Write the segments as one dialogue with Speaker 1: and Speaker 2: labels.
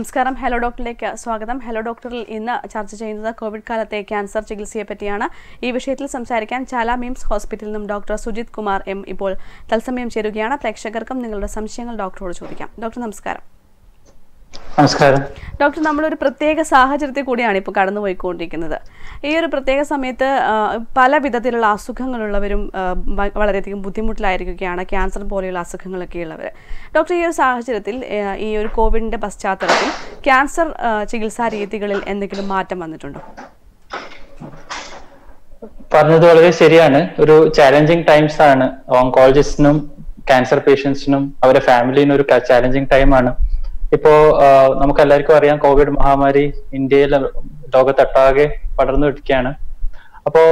Speaker 1: നമസ്കാരം. ഹലോ ഡോക്ടറിലേക്ക് സ്വാഗതം. ഹലോ ഡോക്ടറിൽ ഇന്ന് ചർച്ച ചെയ്യുന്നത് കോവിഡ് കാലത്തെ ക്യാൻസർ ചികിത്സയെ പറ്റിയാണ്. ഈ വിഷയത്തിൽ സംസാരിക്കാൻ ചാല മിംസ് ഹോസ്പിറ്റലിൽ നിന്നും ഡോക്ടർ സുജിത് കുമാർ എം ഇപ്പോൾ തത്സമയം ചേരുകയാണ്. പ്രേക്ഷകർക്കും നിങ്ങളുടെ സംശയങ്ങൾ ഡോക്ടറോട് ചോദിക്കാം. ഡോക്ടർ നമസ്കാരം.
Speaker 2: നമസ്കാരം.
Speaker 1: ഡോക്ടർ നമ്മളൊരു പ്രത്യേക സാഹചര്യത്തിൽ കൂടിയാണ് ഇപ്പോൾ കടന്നുപോയിക്കൊണ്ടിരിക്കുന്നത്. ഈ ഒരു പ്രത്യേക സമയത്ത് പല വിധത്തിലുള്ള അസുഖങ്ങളുള്ളവരും വളരെയധികം ബുദ്ധിമുട്ടിലായിരിക്കുകയാണ് ക്യാൻസർ പോലെയുള്ള അസുഖങ്ങളൊക്കെ ഉള്ളവർ ഡോക്ടർ ഈ ഒരു സാഹചര്യത്തിൽ ഈ ഒരു കോവിഡിന്റെ പശ്ചാത്തലത്തിൽ ക്യാൻസർ ചികിത്സാ രീതികളിൽ എന്തെങ്കിലും മാറ്റം വന്നിട്ടുണ്ടോ?
Speaker 2: പറഞ്ഞത് വളരെ ശരിയാണ്. ഒരു ചാലഞ്ചിങ് ടൈംസ് ആണ്. ഓങ്കോളജിസ്റ്റിനും ക്യാൻസർ പേഷ്യൻസിനും അവരുടെ ഫാമിലിനും ഒരു ചാലഞ്ചിങ് ടൈമാണ് ഇപ്പോ നമുക്ക് എല്ലാവർക്കും അറിയാം കോവിഡ് മഹാമാരി ഇന്ത്യയിൽ ലോകത്തൊട്ടാകെ പടർന്നു പിടിക്കുകയാണ്. അപ്പോ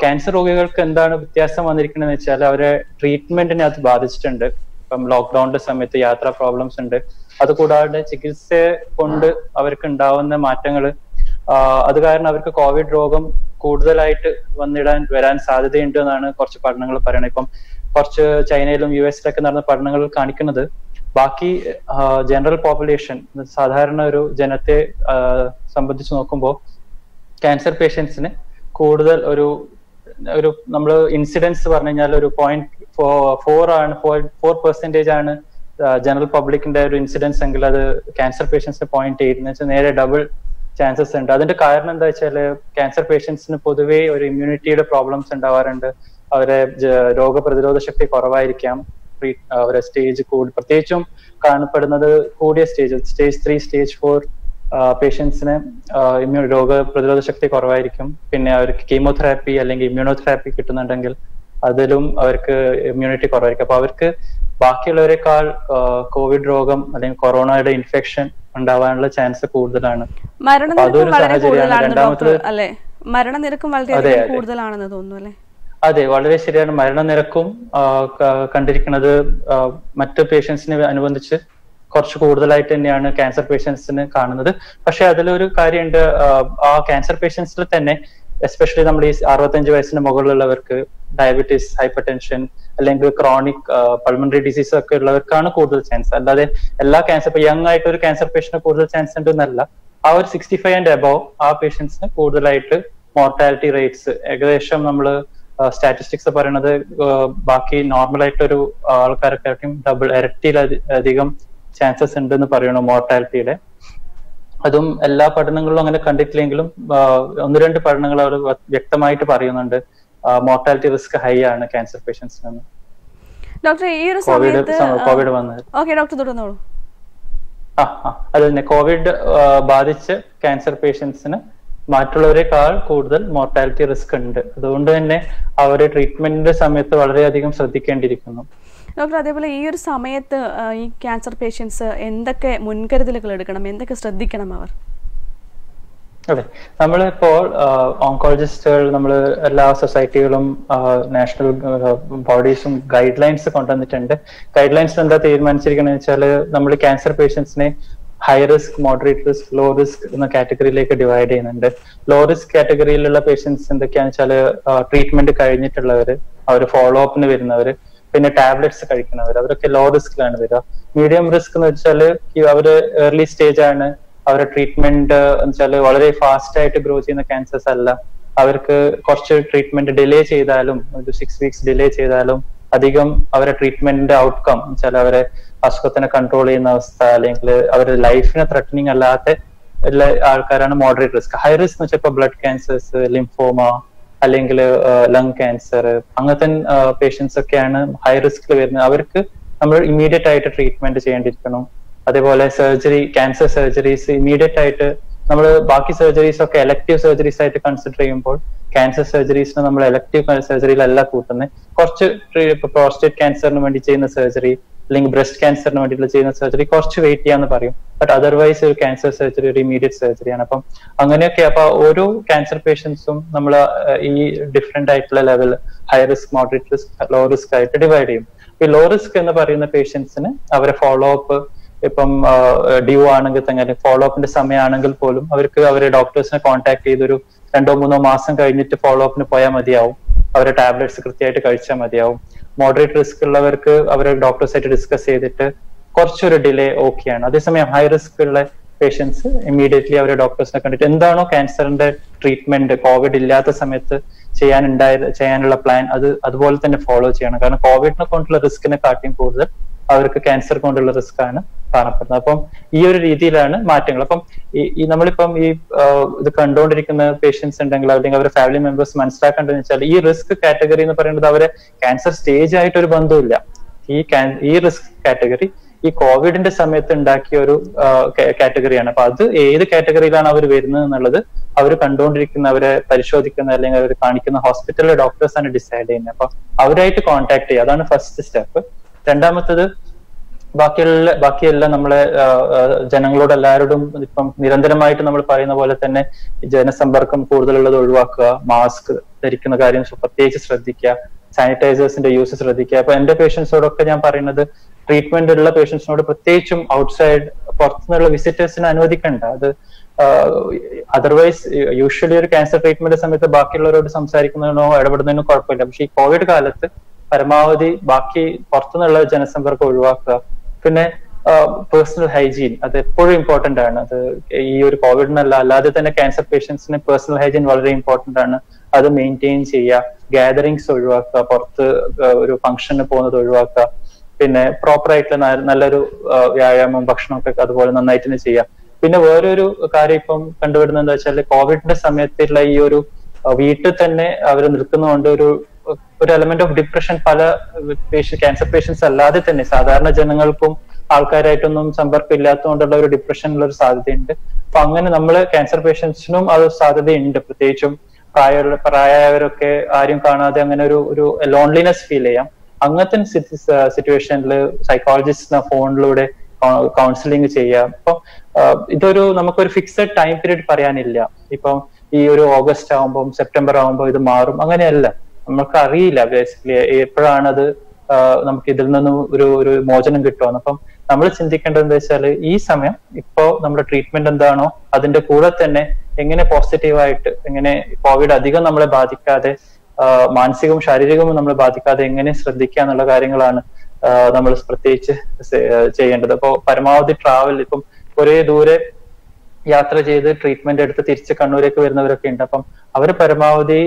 Speaker 2: ക്യാൻസർ രോഗികൾക്ക് എന്താണ് വ്യത്യാസം വന്നിരിക്കുന്നത് വെച്ചാൽ അവരെ ട്രീറ്റ്മെന്റിനെ അത് ബാധിച്ചിട്ടുണ്ട്. ഇപ്പം ലോക്ക്ഡൌണിന്റെ സമയത്ത് യാത്രാ പ്രോബ്ലംസ് ഉണ്ട്. അതുകൂടാതെ ചികിത്സ കൊണ്ട് അവർക്ക് ഉണ്ടാവുന്ന മാറ്റങ്ങൾ അത് കാരണം അവർക്ക് കോവിഡ് രോഗം കൂടുതലായിട്ട് വന്നിടാൻ വരാൻ സാധ്യതയുണ്ട് എന്നാണ് കുറച്ച് പഠനങ്ങൾ പറയുന്നത് ഇപ്പം കുറച്ച് ചൈനയിലും യു എസിലൊക്കെ നടന്ന പഠനങ്ങൾ കാണിക്കുന്നത്. ബാക്കി ജനറൽ പോപ്പുലേഷൻ സാധാരണ ഒരു ജനത്തെ സംബന്ധിച്ച് നോക്കുമ്പോൾ ക്യാൻസർ പേഷ്യൻസിന് കൂടുതൽ ഒരു ഒരു നമ്മൾ ഇൻസിഡൻസ് പറഞ്ഞു കഴിഞ്ഞാൽ ഒരു പോയിന്റ് ഫോർ ആണ് ഫോർ പെർസെന്റേജ് ആണ് ജനറൽ പബ്ലിക്കിന്റെ ഒരു ഇൻസിഡൻസ് എങ്കിൽ അത് ക്യാൻസർ പേഷ്യൻസിന് പോയിന്റ് എന്ന് വെച്ചാൽ നേരെ ഡബിൾ ചാൻസസ് ഉണ്ട്. അതിന്റെ കാരണം എന്താ വെച്ചാൽ ക്യാൻസർ പേഷ്യൻസിന് പൊതുവേ ഒരു ഇമ്മ്യൂണിറ്റിയുടെ പ്രോബ്ലംസ് ഉണ്ടാവാറുണ്ട്. അവരെ രോഗപ്രതിരോധ ശക്തി കുറവായിരിക്കാം. അവരെ സ്റ്റേജ് കൂടി. പ്രത്യേകിച്ചും കാണപ്പെടുന്നത് കൂടിയ stage stage three stage four പേഷ്യൻസിന് ഇമ്മ്യൂ രോഗ പ്രതിരോധ ശക്തി കുറവായിരിക്കും. പിന്നെ അവർക്ക് കീമോതെറാപ്പി അല്ലെങ്കിൽ ഇമ്മ്യൂണോതെറാപ്പി കിട്ടുന്നുണ്ടെങ്കിൽ അതിലും അവർക്ക് ഇമ്മ്യൂണിറ്റി കുറവായിരിക്കും. അപ്പൊ അവർക്ക് ബാക്കിയുള്ളവരെക്കാൾ കോവിഡ് രോഗം അല്ലെങ്കിൽ കൊറോണയുടെ ഇൻഫെക്ഷൻ ഉണ്ടാവാനുള്ള ചാൻസ് കൂടുതലാണ്.
Speaker 1: മരണനിരക്കും
Speaker 2: അതൊരു
Speaker 1: വളരെ
Speaker 2: സാഹചര്യമാണ്.
Speaker 1: കൂടുതലാണെന്ന് ഡോക്ടർ
Speaker 2: രണ്ടാമത്തത്
Speaker 1: അല്ലെ? മരണനിരക്കും
Speaker 2: വളരെ
Speaker 1: വളരെയധികം. കൂടുതലാണെന്ന് തോന്നുന്നു അല്ലെ?
Speaker 2: അതെ വളരെ ശരിയാണ്. മരണനിരക്കും കണ്ടിരിക്കുന്നത് മറ്റ് പേഷ്യൻസിനെ അനുബന്ധിച്ച് കുറച്ച് കൂടുതലായിട്ട് തന്നെയാണ് ക്യാൻസർ പേഷ്യൻസിന് കാണുന്നത്. പക്ഷെ അതിലൊരു കാര്യമുണ്ട്. ആ, ക്യാൻസർ പേഷ്യൻസിൽ തന്നെ എസ്പെഷ്യലി നമ്മൾ ഈ അറുപത്തഞ്ച് വയസ്സിന് മുകളിലുള്ളവർക്ക് ഡയബറ്റീസ് ഹൈപ്പർ ടെൻഷൻ അല്ലെങ്കിൽ ക്രോണിക് പൾമണറി ഡിസീസ് ഒക്കെ ഉള്ളവർക്കാണ് കൂടുതൽ ചാൻസ് അല്ലാതെ എല്ലാ ക്യാൻസർ യങ് ആയിട്ട് ഒരു ക്യാൻസർ പേഷ്യന് കൂടുതൽ ചാൻസ് ഉണ്ട് എന്നല്ല ആ ഒരു സിക്സ്റ്റി ഫൈവ് ആൻഡ് അബവ് ആ പേഷ്യൻസിന് കൂടുതലായിട്ട് മോർട്ടാലിറ്റി റേറ്റ്സ് ഏകദേശം നമ്മൾ സ്റ്റാറ്റിസ്റ്റിക്സ് പറയുന്നത് ബാക്കി നോർമൽ ആയിട്ടൊരു ആൾക്കാരൊക്കെ ഡബിൾ ഇരട്ടിയിൽ അധികം ചാൻസസ് ഉണ്ട് എന്ന് പറയണു മോർട്ടാലിറ്റിയുടെ അതും എല്ലാ പഠനങ്ങളിലും അങ്ങനെ കണ്ടിട്ടില്ലെങ്കിലും ഒന്ന് രണ്ട് പഠനങ്ങൾ അവർ വ്യക്തമായിട്ട് പറയുന്നുണ്ട് മോർട്ടാലിറ്റി റിസ്ക് ഹൈ ആണ് ക്യാൻസർ പേഷ്യൻസിന്
Speaker 1: ഡോക്ടർ ഈ ഒരു
Speaker 2: കോവിഡ്
Speaker 1: സമയത്ത്
Speaker 2: കോവിഡ് വന്നത്
Speaker 1: ഓക്കെ ഡോക്ടർ തുടർന്നോളൂ
Speaker 2: ആ ആ അത് തന്നെ കോവിഡ് ബാധിച്ച് ക്യാൻസർ പേഷ്യൻസിന് മറ്റുള്ളവരെക്കാൾ കൂടുതൽ മോർട്ടാലിറ്റി റിസ്ക് ഉണ്ട്. അതുകൊണ്ട് തന്നെ അവരെ ട്രീറ്റ്മെന്റിന്റെ സമയത്ത് വളരെയധികം ശ്രദ്ധിക്കേണ്ടിയിരിക്കുന്നു.
Speaker 1: ഡോക്ടർ അതേപോലെ ഈ ഒരു സമയത്ത് ഈ ക്യാൻസർ പേഷ്യൻസ് എന്തൊക്കെ മുൻകരുതലുകൾ എടുക്കണം? എന്തൊക്കെ ശ്രദ്ധിക്കണം അവർ?
Speaker 2: അതെ. നമ്മളിപ്പോൾ ഓങ്കോളജിസ്റ്റുകൾ നമ്മൾ എല്ലാ സൊസൈറ്റികളും നാഷണൽ ബോഡീസും ഗൈഡ് ലൈൻസ് കൊണ്ടുവന്നിട്ടുണ്ട്. ഗൈഡ് ലൈൻസ് എന്താ തീരുമാനിച്ചിരിക്കണെന്ന് വെച്ചാൽ നമ്മൾ cancer പേഷ്യൻസിനെ high risk moderate risk low risk എന്ന കാറ്റഗറിയിലേക്ക് ഡിവൈഡ് ചെയ്യുന്നുണ്ട്. ലോ റിസ്ക് കാറ്റഗറിയിലുള്ള പേഷ്യൻസ് എന്തൊക്കെയാന്ന് വെച്ചാൽ ട്രീറ്റ്മെന്റ് കഴിഞ്ഞിട്ടുള്ളവര് അവർ ഫോളോ അപ്പിന് വരുന്നവര് പിന്നെ ടാബ്ലറ്റ്സ് കഴിക്കുന്നവർ അവരൊക്കെ ലോ റിസ്കിലാണ് വരിക. മീഡിയം റിസ്ക് എന്ന് വെച്ചാൽ അവർ ഏർലി സ്റ്റേജ് ആണ്. അവരുടെ ട്രീറ്റ്മെന്റ് വെച്ചാൽ വളരെ ഫാസ്റ്റ് ആയിട്ട് ഗ്രോ ചെയ്യുന്ന ക്യാൻസേഴ്സ് അല്ല. അവർക്ക് കുറച്ച് ട്രീറ്റ്മെന്റ് ഡിലേ ചെയ്താലും ഒരു സിക്സ് വീക്സ് ഡിലേ ചെയ്താലും അധികം അവരുടെ ട്രീറ്റ്മെന്റിന്റെ ഔട്ട്കം വെച്ചാൽ അവരെ അസുഖത്തിനെ കൺട്രോൾ ചെയ്യുന്ന അവസ്ഥ അല്ലെങ്കിൽ അവരുടെ ലൈഫിനെ ത്രെട്ടനിങ് അല്ലാത്ത ഉള്ള ആൾക്കാരാണ് മോഡറേറ്റ് റിസ്ക് ഹൈ റിസ്ക് എന്ന് വെച്ചാൽ ഇപ്പൊ ബ്ലഡ് ക്യാൻസേഴ്സ് ലിംഫോമ അല്ലെങ്കിൽ ലങ് ക്യാൻസർ അങ്ങനത്തെ പേഷ്യൻസ് ഒക്കെയാണ് ഹൈ റിസ്കിൽ വരുന്നത്. അവർക്ക് നമ്മൾ ഇമ്മീഡിയറ്റ് ആയിട്ട് ട്രീറ്റ്മെന്റ് ചെയ്യേണ്ടിയിരിക്കണം അതേപോലെ സർജറി ക്യാൻസർ സർജറീസ് ഇമ്മീഡിയറ്റ് ആയിട്ട് നമ്മൾ ബാക്കി സർജറീസ് ഒക്കെ എലക്റ്റീവ് സർജറീസ് ആയിട്ട് കൺസിഡർ ചെയ്യുമ്പോൾ ക്യാൻസർ സർജറീസിന് നമ്മൾ എലക്റ്റീവ് സർജറിയിലല്ല കൂട്ടുന്നത്. കുറച്ച് പ്രോസ്റ്റേറ്റ് ക്യാൻസറിന് വേണ്ടി ചെയ്യുന്ന സർജറി അല്ലെങ്കിൽ ബ്രസ്റ്റ് ക്യാൻസറിന് വേണ്ടിയിട്ടുള്ള ചെയ്യുന്ന സർജറി കുറച്ച് വെയിറ്റ് ചെയ്യാന്ന് പറയും. ബട്ട് അതർവൈസ് ഒരു ക്യാൻസർ സർജറി ഒരു ഇമീഡിയറ്റ് സർജറിയാണ് അപ്പം അങ്ങനെയൊക്കെ അപ്പൊ ഓരോ ക്യാൻസർ പേഷ്യൻസും നമ്മൾ ഈ ഡിഫറെന്റ് ആയിട്ടുള്ള level high risk moderate risk low risk ആയിട്ട് ഡിവൈഡ് ചെയ്യും. ഈ ലോ റിസ്ക് എന്ന് പറയുന്ന പേഷ്യൻസിന് അവരെ ഫോളോ അപ്പ് ഇപ്പം ഡ്യൂ ആണെങ്കിൽ തന്നെ ഫോളോ അപ്പിന്റെ സമയമാണെങ്കിൽ പോലും അവർക്ക് അവരെ ഡോക്ടേഴ്സിനെ കോൺടാക്ട് ചെയ്തൊരു രണ്ടോ മൂന്നോ മാസം കഴിഞ്ഞിട്ട് ഫോളോ അപ്പിന് പോയാൽ മതിയാവും. അവരെ ടാബ്ലറ്റ്സ് കൃത്യമായിട്ട് കഴിച്ചാൽ മതിയാവും. മോഡറേറ്റ് റിസ്ക് ഉള്ളവർക്ക് അവരെ ഡോക്ടേഴ്സായിട്ട് ഡിസ്കസ് ചെയ്തിട്ട് കുറച്ചൊരു ഡിലേ ഓക്കെയാണ് അതേസമയം ഹൈ റിസ്ക് ഉള്ള പേഷ്യൻസ് ഇമ്മീഡിയറ്റ്ലി അവരെ ഡോക്ടേഴ്സിനെ കണ്ടിട്ട് എന്താണോ ക്യാൻസറിന്റെ ട്രീറ്റ്മെന്റ് കോവിഡ് ഇല്ലാത്ത സമയത്ത് ചെയ്യാനുണ്ടായ ചെയ്യാനുള്ള പ്ലാൻ അത് അതുപോലെ തന്നെ ഫോളോ ചെയ്യണം. കാരണം കോവിഡിനെ കൊണ്ടുള്ള റിസ്കിനെ കാട്ടിയും കൂടുതൽ അവർക്ക് ക്യാൻസർ കൊണ്ടുള്ള റിസ്ക് ആണ് കാണപ്പെടുന്നത്. അപ്പം ഈ ഒരു രീതിയിലാണ് മാറ്റങ്ങൾ. അപ്പം ഈ- നമ്മളിപ്പം ഈ ഇത് കണ്ടുകൊണ്ടിരിക്കുന്ന പേഷ്യൻസ് ഉണ്ടെങ്കിൽ അല്ലെങ്കിൽ അവരുടെ ഫാമിലി മെമ്പേഴ്സ് മനസ്സിലാക്കേണ്ടതെന്ന് വെച്ചാൽ ഈ റിസ്ക് കാറ്റഗറി എന്ന് പറയുന്നത് അവരെ ക്യാൻസർ സ്റ്റേജ് ആയിട്ട് ഒരു ബന്ധമില്ല ഈ ഈ റിസ്ക് കാറ്റഗറി ഈ കോവിഡിന്റെ സമയത്ത് ഉണ്ടാക്കിയ ഒരു കാറ്റഗറിയാണ് അപ്പൊ അത് ഏത് കാറ്റഗറിയിലാണ് അവർ വരുന്നത് എന്നുള്ളത് അവർ കണ്ടുകൊണ്ടിരിക്കുന്ന അവരെ പരിശോധിക്കുന്ന അല്ലെങ്കിൽ അവർ കാണിക്കുന്ന ഹോസ്പിറ്റലിലെ ഡോക്ടേഴ്സ് ആണ് ഡിസൈഡ് ചെയ്യുന്നത്. അപ്പൊ അവരായിട്ട് കോൺടാക്ട് ചെയ്യുക. അതാണ് ഫസ്റ്റ് സ്റ്റെപ്പ് രണ്ടാമത്തത് ബാക്കിയുള്ള ബാക്കിയെല്ലാം നമ്മളെ ജനങ്ങളോട് എല്ലാവരോടും ഇപ്പം നിരന്തരമായിട്ട് നമ്മൾ പറയുന്ന പോലെ തന്നെ ജനസമ്പർക്കം കൂടുതലുള്ളത് ഒഴിവാക്കുക മാസ്ക് ധരിക്കുന്ന കാര്യം പ്രത്യേകിച്ച് ശ്രദ്ധിക്കുക സാനിറ്റൈസേഴ്സിന്റെ യൂസ് ശ്രദ്ധിക്കുക. അപ്പൊ എന്റെ പേഷ്യൻസോടൊക്കെ ഞാൻ പറയുന്നത് ട്രീറ്റ്മെന്റ് ഉള്ള പേഷ്യൻസിനോട് പ്രത്യേകിച്ചും ഔട്ട്സൈഡ് പുറത്തുനിന്നുള്ള വിസിറ്റേഴ്സിനെ അനുവദിക്കണ്ട. അത് അതർവൈസ് യൂഷ്വലി ഒരു ക്യാൻസർ ട്രീറ്റ്മെന്റ് സമയത്ത് ബാക്കിയുള്ളവരോട് സംസാരിക്കുന്നതിനോ ഇടപെടുന്നതിനോ കുഴപ്പമില്ല. പക്ഷേ ഈ കോവിഡ് കാലത്ത് പരമാവധി ബാക്കി പുറത്തുനിന്നുള്ള ജനസമ്പർക്കം ഒഴിവാക്കുക. പിന്നെ പേഴ്സണൽ ഹൈജീൻ അത് എപ്പോഴും ഇമ്പോർട്ടന്റ് ആണ്. അത് ഈ ഒരു കോവിഡ് കോവിഡിനല്ല അല്ലാതെ തന്നെ ക്യാൻസർ പേഷ്യൻസിന് പേഴ്സണൽ ഹൈജീൻ വളരെ ഇമ്പോർട്ടന്റ് ആണ്. അത് മെയിന്റെയിൻ ചെയ്യുക. ഗാദറിങ്സ് ഒഴിവാക്കുക. പുറത്ത് ഒരു ഫംഗ്ഷന് പോകുന്നത് ഒഴിവാക്കുക. പിന്നെ പ്രോപ്പർ ആയിട്ടുള്ള നല്ലൊരു വ്യായാമം ഭക്ഷണമൊക്കെ അതുപോലെ നന്നായിട്ട് തന്നെ ചെയ്യാം പിന്നെ വേറൊരു കാര്യം ഇപ്പം കണ്ടുവരുന്നത് എന്താ വെച്ചാൽ കോവിഡിന്റെ സമയത്തുള്ള ഈ ഒരു വീട്ടിൽ തന്നെ അവർ നിൽക്കുന്നതുകൊണ്ട് ഒരു ഒരു എലമെന്റ് ഓഫ് ഡിപ്രഷൻ പല ക്യാൻസർ പേഷ്യൻസ് അല്ലാതെ തന്നെ സാധാരണ ജനങ്ങൾക്കും ആൾക്കാരായിട്ടൊന്നും സമ്പർക്കം ഇല്ലാത്തതുകൊണ്ടുള്ള ഒരു ഡിപ്രഷനുള്ള ഒരു സാധ്യതയുണ്ട്. അപ്പൊ അങ്ങനെ നമ്മൾ ക്യാൻസർ പേഷ്യൻസിനും അത് സാധ്യതയുണ്ട്. പ്രത്യേകിച്ചും പ്രായ പ്രായമായവരൊക്കെ ആരും കാണാതെ അങ്ങനെ ഒരു ഒരു ലോൺലിനെസ് ഫീൽ ചെയ്യാം. അങ്ങനത്തെ സിറ്റുവേഷനിൽ സൈക്കോളജിസ്റ്റിനെ ഫോണിലൂടെ കൗൺസിലിംഗ് ചെയ്യാം. അപ്പം ഇതൊരു നമുക്കൊരു ഫിക്സഡ് ടൈം പീരീഡ് പറയാനില്ല. ഇപ്പം ഈ ഒരു ഓഗസ്റ്റ് ആകുമ്പോൾ സെപ്റ്റംബർ ആകുമ്പോൾ ഇത് മാറും. അങ്ങനെയല്ല. നമുക്ക് അറിയില്ല ബേസിക്കലി എപ്പോഴാണ് അത് നമുക്ക് ഇതിൽ നിന്നും ഒരു ഒരു മോചനം കിട്ടുമെന്ന് അപ്പം നമ്മൾ ചിന്തിക്കേണ്ടത് എന്താ വെച്ചാൽ ഈ സമയം ഇപ്പോ നമ്മുടെ ട്രീറ്റ്മെന്റ് എന്താണോ അതിന്റെ കൂടെ തന്നെ എങ്ങനെ പോസിറ്റീവായിട്ട് എങ്ങനെ കോവിഡ് അധികം നമ്മളെ ബാധിക്കാതെ മാനസികവും ശാരീരികവും നമ്മളെ ബാധിക്കാതെ എങ്ങനെ ശ്രദ്ധിക്കുക എന്നുള്ള കാര്യങ്ങളാണ് നമ്മൾ പ്രത്യേകിച്ച് ചെയ്യേണ്ടത്. അപ്പോൾ പരമാവധി ട്രാവൽ ഇപ്പം ഒരേ ദൂരെ യാത്ര ചെയ്ത് ട്രീറ്റ്മെന്റ് എടുത്ത് തിരിച്ച് കണ്ണൂരേക്ക് വരുന്നവരൊക്കെ ഉണ്ട്. അപ്പം അവർ പരമാവധി